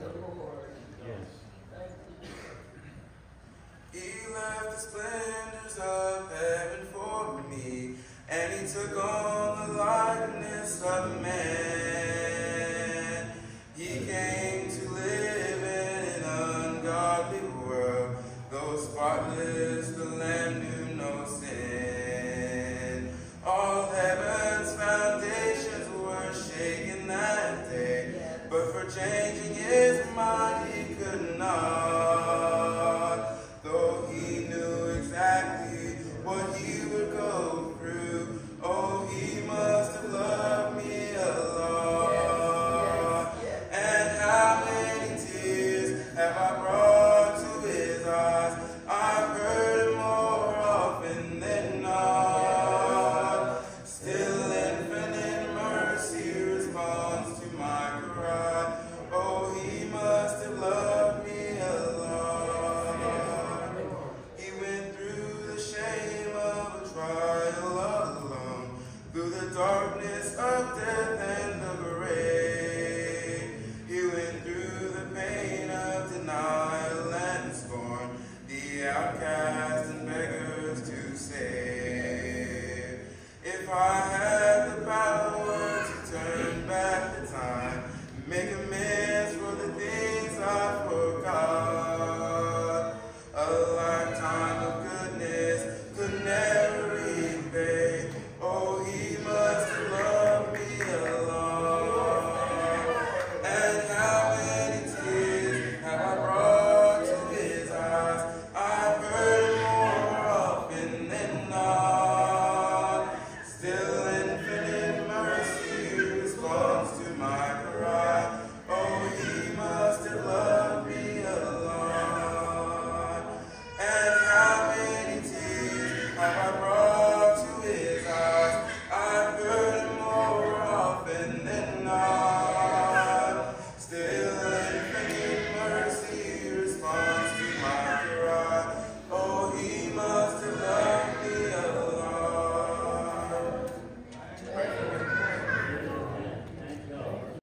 Thank the Lord. Yes. Thank you. He left the splendors of heaven for me, and he took on the likeness of man. He came to live in an ungodly world, though spotless the Lamb knew no sin. But for changing his mind he could not. Though he knew exactly what he would go through, oh, he must have loved me a lot. And how many tears have I darkness of death and the grave. He went through the pain of denial and scorn, the outcast and beggars to save. If I